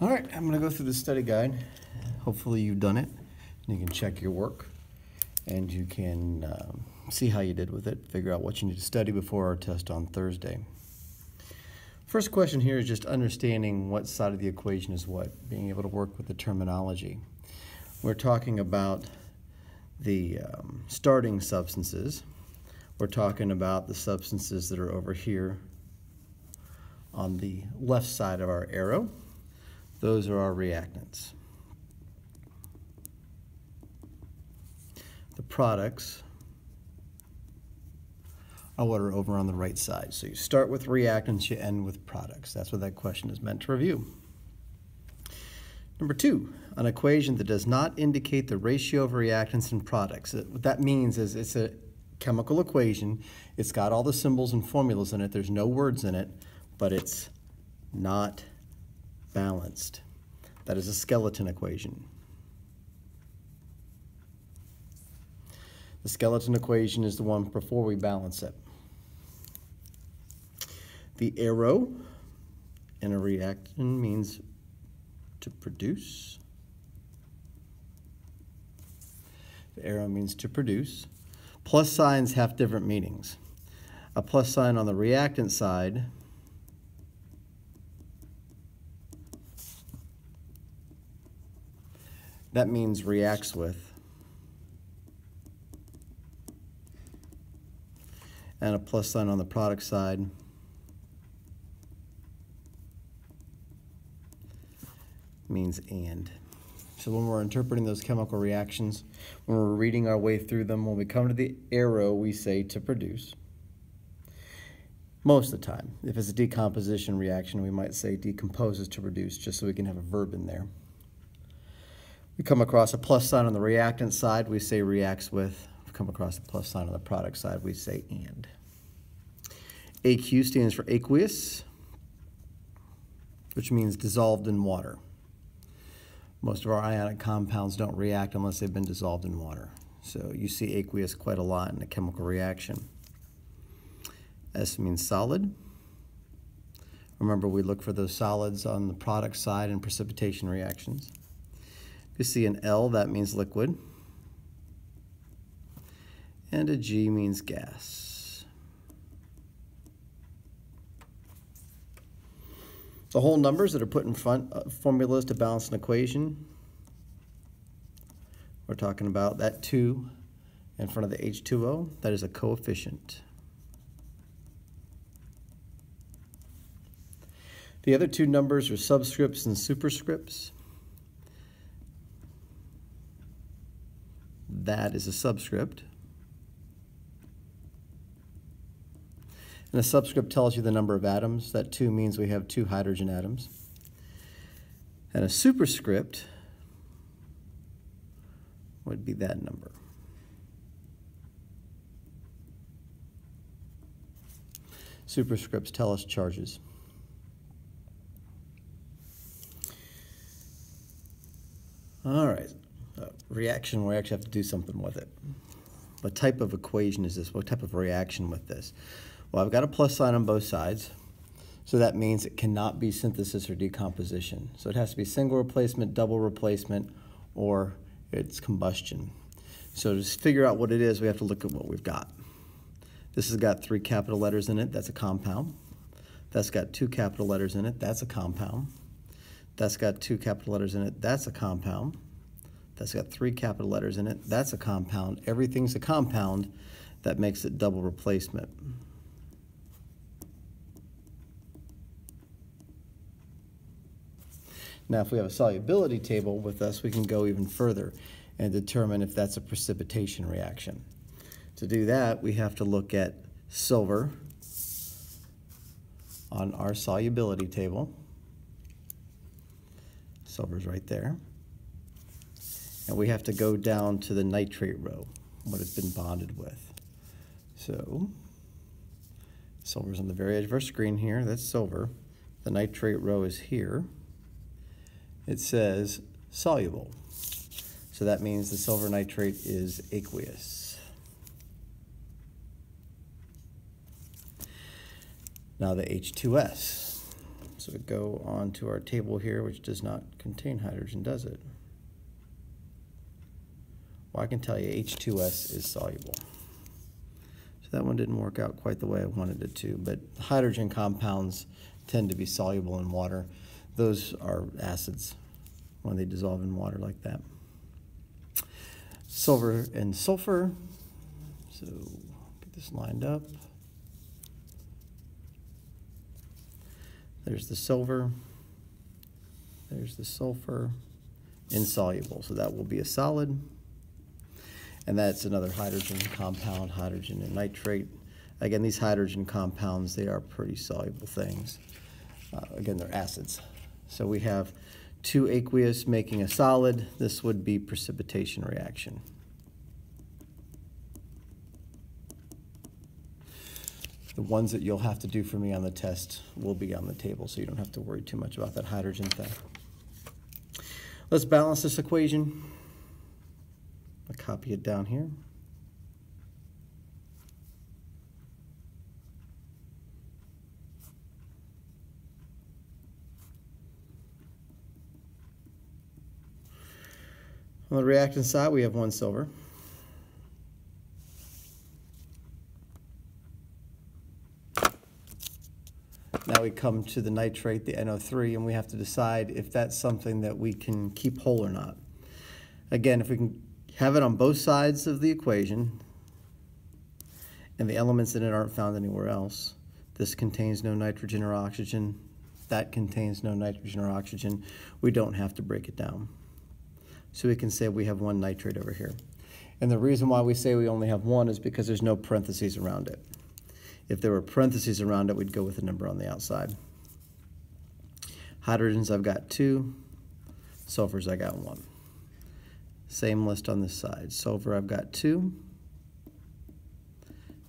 All right, I'm gonna go through the study guide. Hopefully you've done it. You can check your work and you can um, see how you did with it, figure out what you need to study before our test on Thursday. First question here is just understanding what side of the equation is what, being able to work with the terminology. We're talking about the um, starting substances. We're talking about the substances that are over here on the left side of our arrow. Those are our reactants. The products are what are over on the right side. So you start with reactants, you end with products. That's what that question is meant to review. Number two, an equation that does not indicate the ratio of reactants and products. What that means is it's a chemical equation. It's got all the symbols and formulas in it. There's no words in it, but it's not balanced. That is a skeleton equation. The skeleton equation is the one before we balance it. The arrow in a reactant means to produce. The arrow means to produce. Plus signs have different meanings. A plus sign on the reactant side that means reacts with. And a plus sign on the product side means and. So when we're interpreting those chemical reactions, when we're reading our way through them, when we come to the arrow, we say to produce. Most of the time. If it's a decomposition reaction, we might say decomposes to produce, just so we can have a verb in there. We come across a plus sign on the reactant side, we say reacts with. We come across a plus sign on the product side, we say and. AQ stands for aqueous, which means dissolved in water. Most of our ionic compounds don't react unless they've been dissolved in water. So you see aqueous quite a lot in a chemical reaction. S means solid. Remember, we look for those solids on the product side in precipitation reactions. You see an L, that means liquid. And a G means gas. The whole numbers that are put in front of formulas to balance an equation, we're talking about that 2 in front of the H2O, that is a coefficient. The other two numbers are subscripts and superscripts. That is a subscript. And a subscript tells you the number of atoms. That 2 means we have two hydrogen atoms. And a superscript would be that number. Superscripts tell us charges. All right, uh, reaction, we actually have to do something with it. What type of equation is this? What type of reaction with this? Well, I've got a plus sign on both sides. So that means it cannot be synthesis or decomposition. So it has to be single replacement, double replacement, or it's combustion. So to figure out what it is, we have to look at what we've got. This has got three capital letters in it, that's a compound. That's got two capital letters in it, that's a compound. That's got two capital letters in it, that's a compound. That's got three capital letters in it, that's a compound. Everything's a compound, that makes it double replacement. Now, if we have a solubility table with us, we can go even further and determine if that's a precipitation reaction. To do that, we have to look at silver on our solubility table. Silver's right there. And we have to go down to the nitrate row, what it's been bonded with. So, silver's on the very edge of our screen here, that's silver. The nitrate row is here it says soluble. So that means the silver nitrate is aqueous. Now the H2S. So we go on to our table here, which does not contain hydrogen, does it? Well, I can tell you H2S is soluble. So that one didn't work out quite the way I wanted it to, but hydrogen compounds tend to be soluble in water. Those are acids when they dissolve in water like that. Silver and sulfur. So get this lined up. There's the silver. There's the sulfur. Insoluble, so that will be a solid. And that's another hydrogen compound, hydrogen and nitrate. Again, these hydrogen compounds, they are pretty soluble things. Uh, again, they're acids. So we have two aqueous making a solid. This would be precipitation reaction. The ones that you'll have to do for me on the test will be on the table, so you don't have to worry too much about that hydrogen thing. Let's balance this equation. I'll copy it down here. On the reactant side, we have one silver. Now we come to the nitrate, the NO3, and we have to decide if that's something that we can keep whole or not. Again, if we can have it on both sides of the equation, and the elements in it aren't found anywhere else, this contains no nitrogen or oxygen, that contains no nitrogen or oxygen, we don't have to break it down. So we can say we have one nitrate over here. And the reason why we say we only have one is because there's no parentheses around it. If there were parentheses around it, we'd go with a number on the outside. Hydrogens, I've got two. Sulfurs, I got one. Same list on this side. Sulfur, I've got two.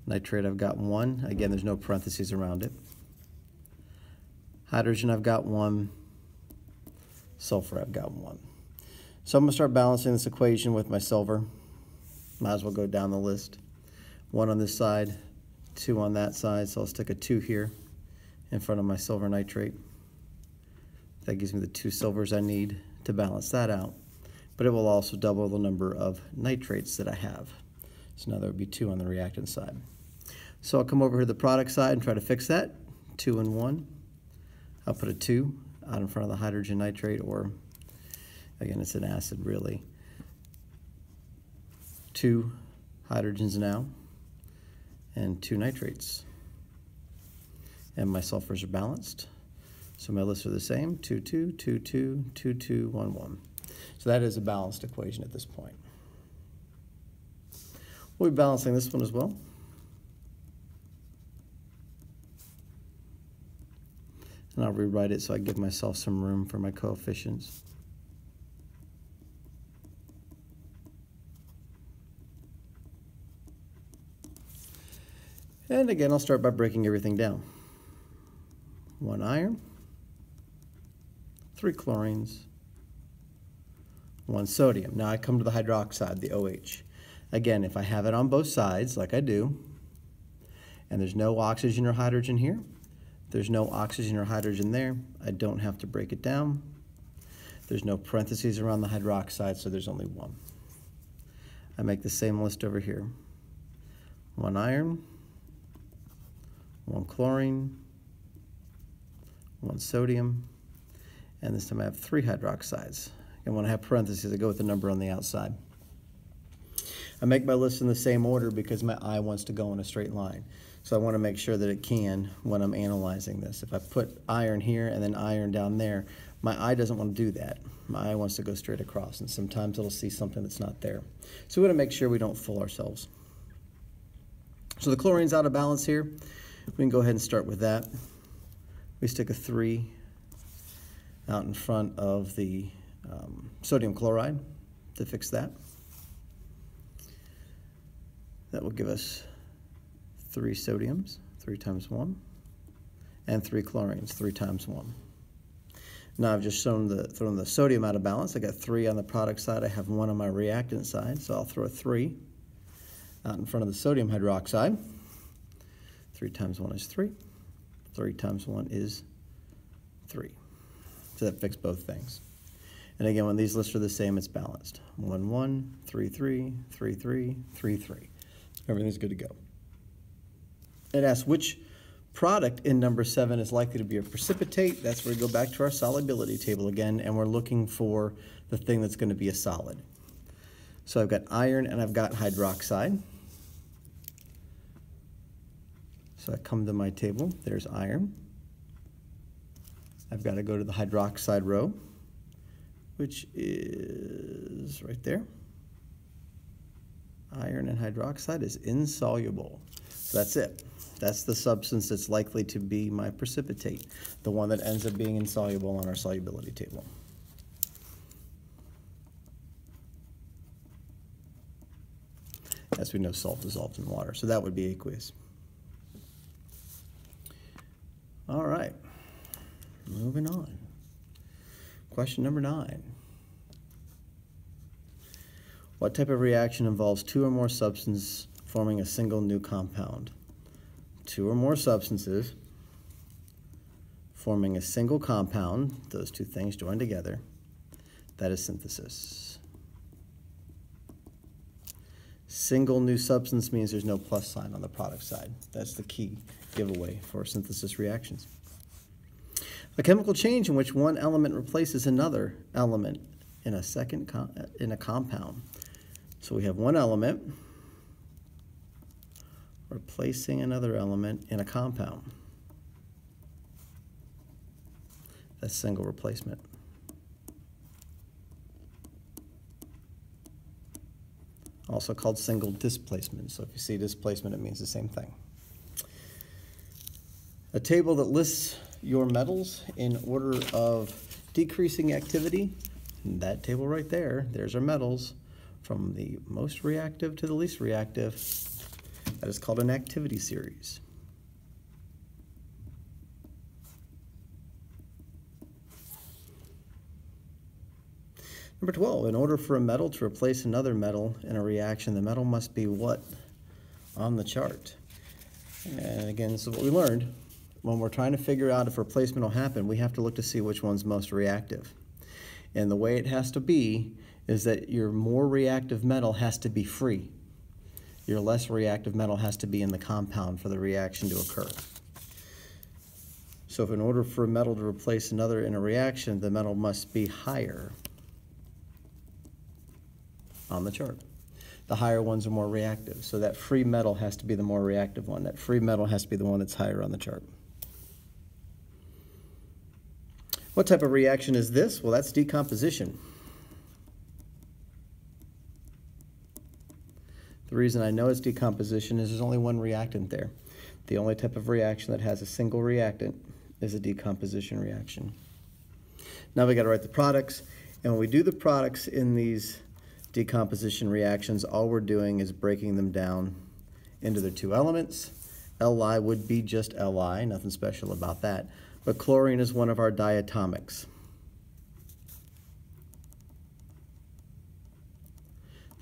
Nitrate, I've got one. Again, there's no parentheses around it. Hydrogen, I've got one. Sulfur, I've got one. So I'm going to start balancing this equation with my silver. Might as well go down the list. One on this side, two on that side, so I'll stick a two here in front of my silver nitrate. That gives me the two silvers I need to balance that out, but it will also double the number of nitrates that I have. So now there would be two on the reactant side. So I'll come over here to the product side and try to fix that. Two and one. I'll put a two out in front of the hydrogen nitrate, or again, it's an acid really. Two hydrogens now and two nitrates. And my sulfurs are balanced. So my lists are the same, 2, 2, 2, 2, 2, 2, 1, 1. So that is a balanced equation at this point. We'll be balancing this one as well. And I'll rewrite it so I give myself some room for my coefficients. And again, I'll start by breaking everything down. One iron, three chlorines, one sodium. Now I come to the hydroxide, the OH. Again, if I have it on both sides, like I do, and there's no oxygen or hydrogen here, there's no oxygen or hydrogen there, I don't have to break it down. There's no parentheses around the hydroxide, so there's only one. I make the same list over here. One iron, one chlorine, one sodium, and this time I have three hydroxides. And when I have parentheses, I go with the number on the outside. I make my list in the same order because my eye wants to go in a straight line. So I want to make sure that it can when I'm analyzing this. If I put iron here and then iron down there, my eye doesn't want to do that. My eye wants to go straight across, and sometimes it'll see something that's not there. So we want to make sure we don't fool ourselves. So the chlorine's out of balance here. We can go ahead and start with that. We stick a 3 out in front of the um, sodium chloride to fix that. That will give us three sodiums, 3 times 1, and three chlorines, 3 times 1. Now I've just shown the, thrown the sodium out of balance. I got 3 on the product side. I have 1 on my reactant side, so I'll throw a 3 out in front of the sodium hydroxide. 3 times 1 is 3. 3 times 1 is 3. So that fixed both things. And again, when these lists are the same, it's balanced. 1, 1, 3, 3, 3, 3, 3, 3. Everything's good to go. It asks which product in number 7 is likely to be a precipitate. That's where we go back to our solubility table again, and we're looking for the thing that's going to be a solid. So I've got iron and I've got hydroxide. So I come to my table, there's iron. I've got to go to the hydroxide row, which is right there. Iron and hydroxide is insoluble. So that's it. That's the substance that's likely to be my precipitate, the one that ends up being insoluble on our solubility table. As we know, salt dissolves in water, so that would be aqueous. All right, moving on. Question number nine. What type of reaction involves two or more substances forming a single new compound? Two or more substances forming a single compound, those two things joined together, that is synthesis. Single new substance means there's no plus sign on the product side. That's the key giveaway for synthesis reactions. A chemical change in which one element replaces another element in a second in a compound. So we have one element replacing another element in a compound. That's single replacement. Also called single displacement. So if you see displacement, it means the same thing. A table that lists your metals in order of decreasing activity. That table right there, there's our metals from the most reactive to the least reactive. That is called an activity series. Number 12, in order for a metal to replace another metal in a reaction, the metal must be what on the chart? And again, this is what we learned. When we're trying to figure out if replacement will happen, we have to look to see which one's most reactive. And the way it has to be is that your more reactive metal has to be free. Your less reactive metal has to be in the compound for the reaction to occur. So if in order for a metal to replace another in a reaction, the metal must be higher on the chart. The higher ones are more reactive. So that free metal has to be the more reactive one. That free metal has to be the one that's higher on the chart. What type of reaction is this? Well, that's decomposition. The reason I know it's decomposition is there's only one reactant there. The only type of reaction that has a single reactant is a decomposition reaction. Now we got to write the products, and when we do the products in these decomposition reactions, all we're doing is breaking them down into their two elements. Li would be just Li, nothing special about that. But chlorine is one of our diatomics.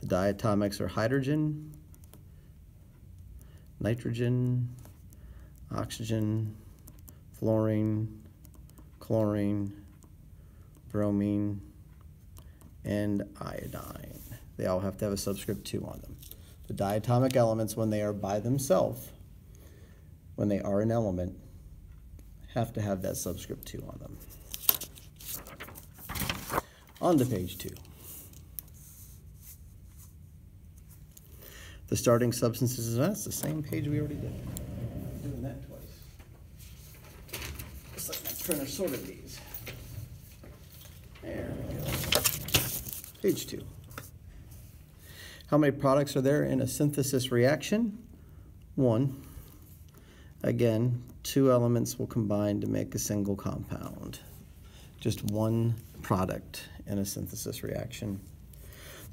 The diatomics are hydrogen, nitrogen, oxygen, fluorine, chlorine, bromine, and iodine. They all have to have a subscript 2 on them. The diatomic elements, when they are by themselves, when they are an element, have to have that subscript 2 on them. On to page 2. The starting substances, is that's the same page we already did. I'm Doing that twice. Looks like my printer sorted these. There we go. Page 2. How many products are there in a synthesis reaction? One. Again, two elements will combine to make a single compound. Just one product in a synthesis reaction.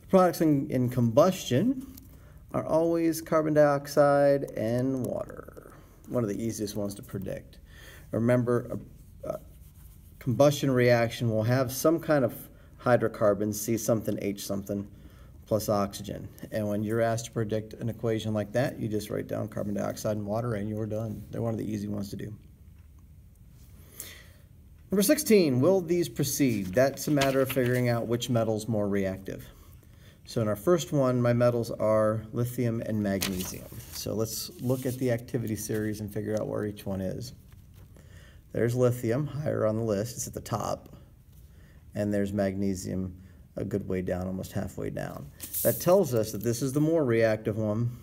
The products in, in combustion are always carbon dioxide and water. One of the easiest ones to predict. Remember, a, a combustion reaction will have some kind of hydrocarbon, C something, H something, plus oxygen. And when you're asked to predict an equation like that, you just write down carbon dioxide and water and you're done. They're one of the easy ones to do. Number 16, will these proceed? That's a matter of figuring out which metal's more reactive. So in our first one, my metals are lithium and magnesium. So let's look at the activity series and figure out where each one is. There's lithium, higher on the list, it's at the top. And there's magnesium, a good way down, almost halfway down. That tells us that this is the more reactive one.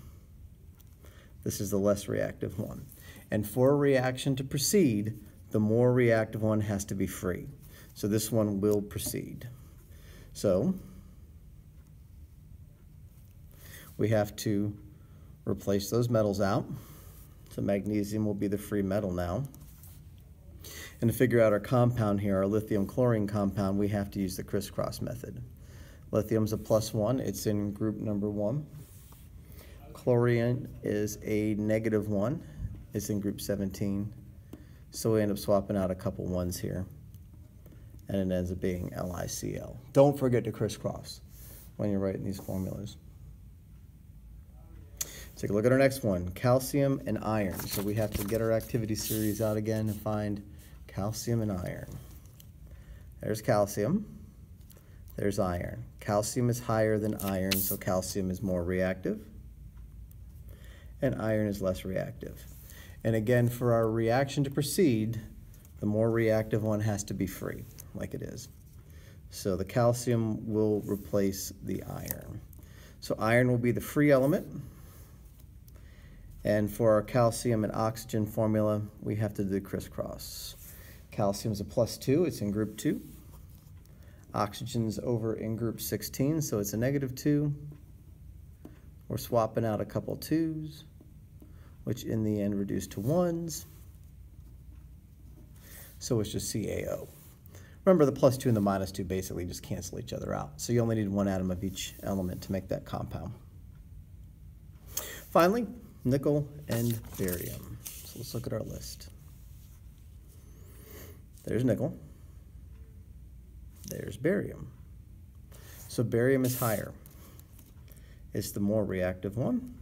This is the less reactive one. And for a reaction to proceed, the more reactive one has to be free. So this one will proceed. So we have to replace those metals out. So magnesium will be the free metal now. And to figure out our compound here, our lithium chlorine compound, we have to use the crisscross method. Lithium's a plus one, it's in group number one. Chlorine is a negative one, it's in group 17. So we end up swapping out a couple ones here. And it ends up being LiCl. Don't forget to crisscross when you're writing these formulas. Take a look at our next one, calcium and iron. So we have to get our activity series out again and find calcium and iron. There's calcium, there's iron. Calcium is higher than iron, so calcium is more reactive, and iron is less reactive. And again, for our reaction to proceed, the more reactive one has to be free, like it is. So the calcium will replace the iron. So iron will be the free element. And for our calcium and oxygen formula, we have to do crisscross. Calcium is a plus two, it's in group two. Oxygen's over in group 16, so it's a negative two. We're swapping out a couple twos which in the end reduce to ones. So it's just CaO. Remember the plus two and the minus two basically just cancel each other out. So you only need one atom of each element to make that compound. Finally, nickel and barium. So let's look at our list. There's nickel. There's barium. So barium is higher. It's the more reactive one.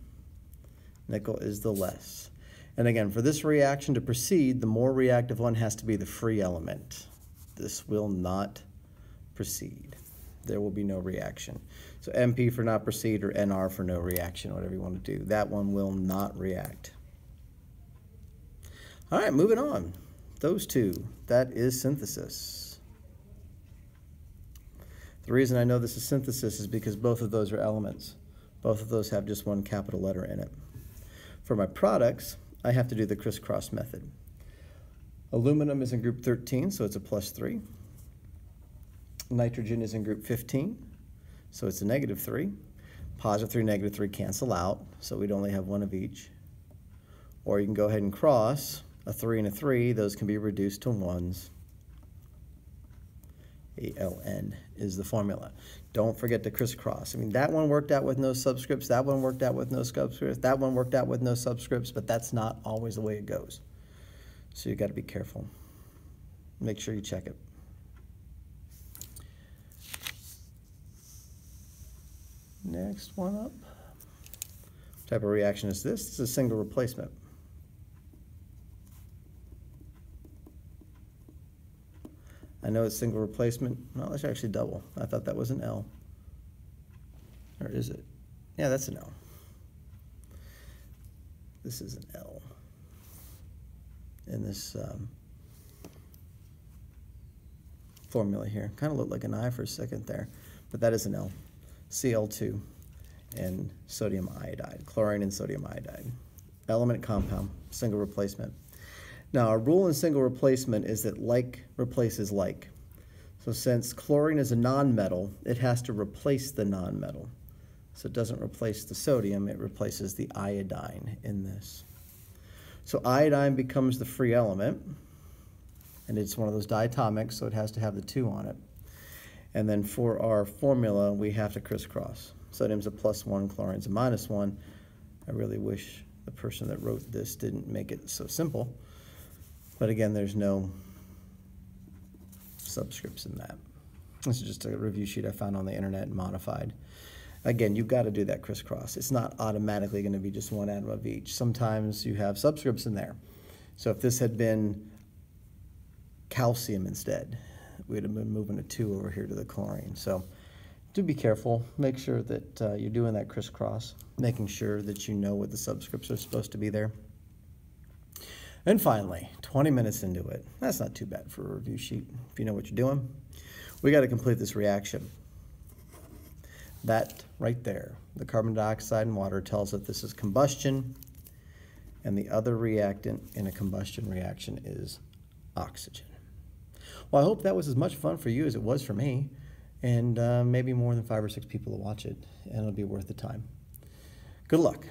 Nickel is the less. And again, for this reaction to proceed, the more reactive one has to be the free element. This will not proceed. There will be no reaction. So NP for not proceed or NR for no reaction, whatever you want to do. That one will not react. All right, moving on. Those two, that is synthesis. The reason I know this is synthesis is because both of those are elements. Both of those have just one capital letter in it. For my products, I have to do the crisscross method. Aluminum is in group 13, so it's a plus 3. Nitrogen is in group 15, so it's a negative 3. Positive 3, negative 3 cancel out, so we'd only have one of each. Or you can go ahead and cross a 3 and a 3. Those can be reduced to 1s. ALN is the formula. Don't forget to crisscross. I mean, that one worked out with no subscripts, that one worked out with no subscripts, that one worked out with no subscripts, but that's not always the way it goes. So you got to be careful. Make sure you check it. Next one up. What type of reaction is this? This is a single replacement. I know it's single replacement. No, that's actually double. I thought that was an L. Or is it? Yeah, that's an L. This is an L. In this um, formula here. Kind of looked like an I for a second there, but that is an L. Cl2 and sodium iodide, chlorine and sodium iodide. Element compound, single replacement. Now, our rule in single replacement is that like replaces like. So since chlorine is a nonmetal, it has to replace the nonmetal. So it doesn't replace the sodium, it replaces the iodine in this. So iodine becomes the free element, and it's one of those diatomics, so it has to have the two on it. And then for our formula, we have to crisscross. Sodium's a plus one, chlorine's a minus one. I really wish the person that wrote this didn't make it so simple. But again, there's no subscripts in that. This is just a review sheet I found on the internet and modified. Again, you've got to do that crisscross. It's not automatically going to be just one atom of each. Sometimes you have subscripts in there. So if this had been calcium instead. We'd have been moving a 2 over here to the chlorine. So do be careful. Make sure that uh, you're doing that crisscross, making sure that you know what the subscripts are supposed to be there. And finally, 20 minutes into it. That's not too bad for a review sheet if you know what you're doing. We got to complete this reaction. That right there, the carbon dioxide and water tells us this is combustion, and the other reactant in a combustion reaction is oxygen. Well, I hope that was as much fun for you as it was for me, and uh, maybe more than five or six people to watch it, and it'll be worth the time. Good luck.